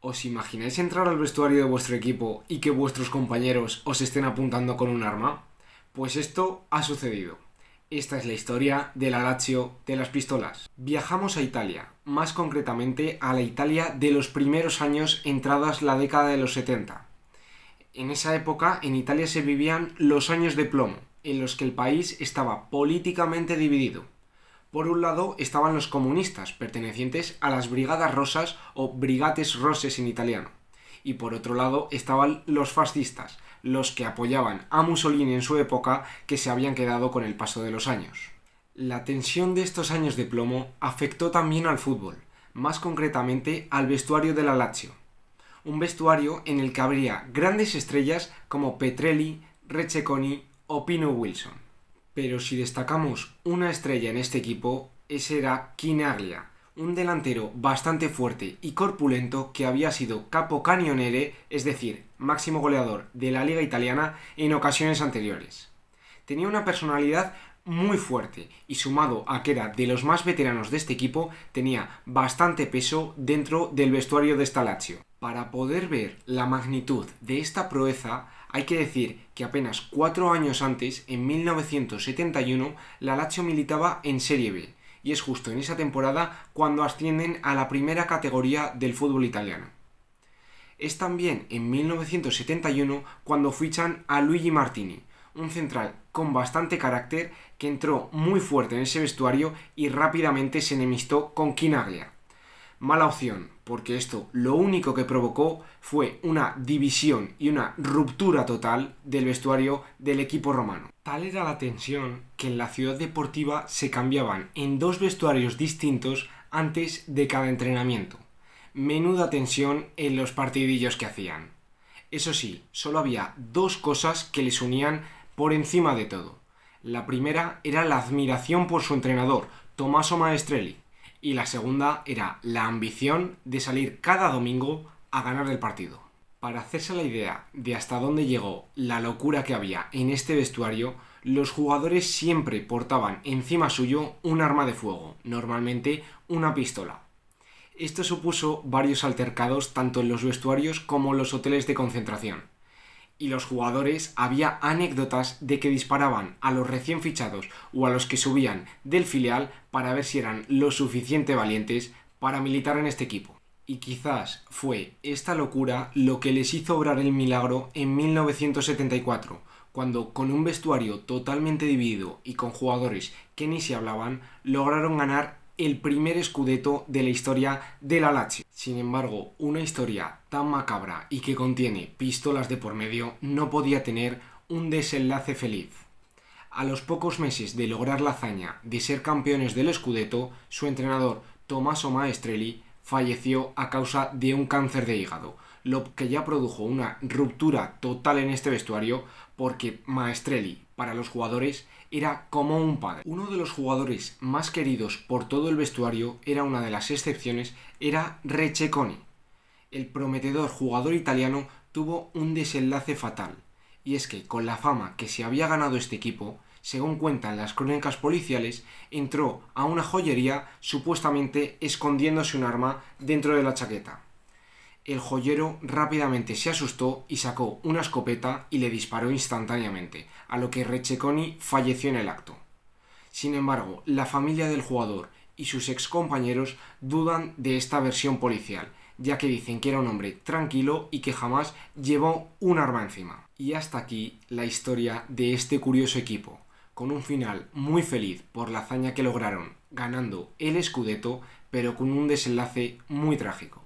¿Os imagináis entrar al vestuario de vuestro equipo y que vuestros compañeros os estén apuntando con un arma? Pues esto ha sucedido. Esta es la historia de la Lazio de las pistolas. Viajamos a Italia, más concretamente a la Italia de los primeros años entradas la década de los 70. En esa época en Italia se vivían los años de plomo, en los que el país estaba políticamente dividido. Por un lado estaban los comunistas, pertenecientes a las Brigadas Rosas o Brigates Roses en italiano. Y por otro lado estaban los fascistas, los que apoyaban a Mussolini en su época que se habían quedado con el paso de los años. La tensión de estos años de plomo afectó también al fútbol, más concretamente al vestuario de la Lazio. Un vestuario en el que habría grandes estrellas como Petrelli, Receconi o Pino Wilson. Pero si destacamos una estrella en este equipo, ese era Quinaglia, un delantero bastante fuerte y corpulento que había sido capo canionere, es decir, máximo goleador de la liga italiana en ocasiones anteriores. Tenía una personalidad muy fuerte y sumado a que era de los más veteranos de este equipo, tenía bastante peso dentro del vestuario de esta. Para poder ver la magnitud de esta proeza, hay que decir que apenas cuatro años antes, en 1971, la Lazio militaba en Serie B, y es justo en esa temporada cuando ascienden a la primera categoría del fútbol italiano. Es también en 1971 cuando fichan a Luigi Martini, un central con bastante carácter que entró muy fuerte en ese vestuario y rápidamente se enemistó con Quinaglia. Mala opción, porque esto lo único que provocó fue una división y una ruptura total del vestuario del equipo romano. Tal era la tensión que en la ciudad deportiva se cambiaban en dos vestuarios distintos antes de cada entrenamiento. Menuda tensión en los partidillos que hacían. Eso sí, solo había dos cosas que les unían por encima de todo. La primera era la admiración por su entrenador, Tommaso Maestrelli, y la segunda era la ambición de salir cada domingo a ganar el partido. Para hacerse la idea de hasta dónde llegó la locura que había en este vestuario, los jugadores siempre portaban encima suyo un arma de fuego, normalmente una pistola. Esto supuso varios altercados tanto en los vestuarios como en los hoteles de concentración y los jugadores había anécdotas de que disparaban a los recién fichados o a los que subían del filial para ver si eran lo suficiente valientes para militar en este equipo. Y quizás fue esta locura lo que les hizo obrar el milagro en 1974, cuando con un vestuario totalmente dividido y con jugadores que ni se hablaban, lograron ganar el primer escudeto de la historia de la Lazio. Sin embargo, una historia tan macabra y que contiene pistolas de por medio no podía tener un desenlace feliz. A los pocos meses de lograr la hazaña de ser campeones del Scudetto, su entrenador Tommaso Maestrelli falleció a causa de un cáncer de hígado, lo que ya produjo una ruptura total en este vestuario porque Maestrelli, para los jugadores, era como un padre. Uno de los jugadores más queridos por todo el vestuario, era una de las excepciones, era Receconi. El prometedor jugador italiano tuvo un desenlace fatal, y es que con la fama que se había ganado este equipo, según cuentan las crónicas policiales, entró a una joyería supuestamente escondiéndose un arma dentro de la chaqueta el joyero rápidamente se asustó y sacó una escopeta y le disparó instantáneamente, a lo que Receconi falleció en el acto. Sin embargo, la familia del jugador y sus excompañeros dudan de esta versión policial, ya que dicen que era un hombre tranquilo y que jamás llevó un arma encima. Y hasta aquí la historia de este curioso equipo, con un final muy feliz por la hazaña que lograron, ganando el Scudetto, pero con un desenlace muy trágico.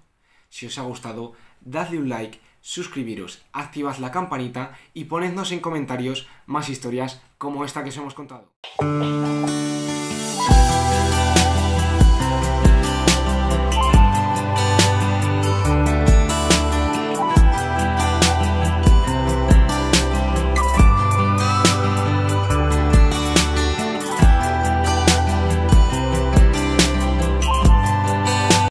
Si os ha gustado, dadle un like, suscribiros, activad la campanita y ponednos en comentarios más historias como esta que os hemos contado.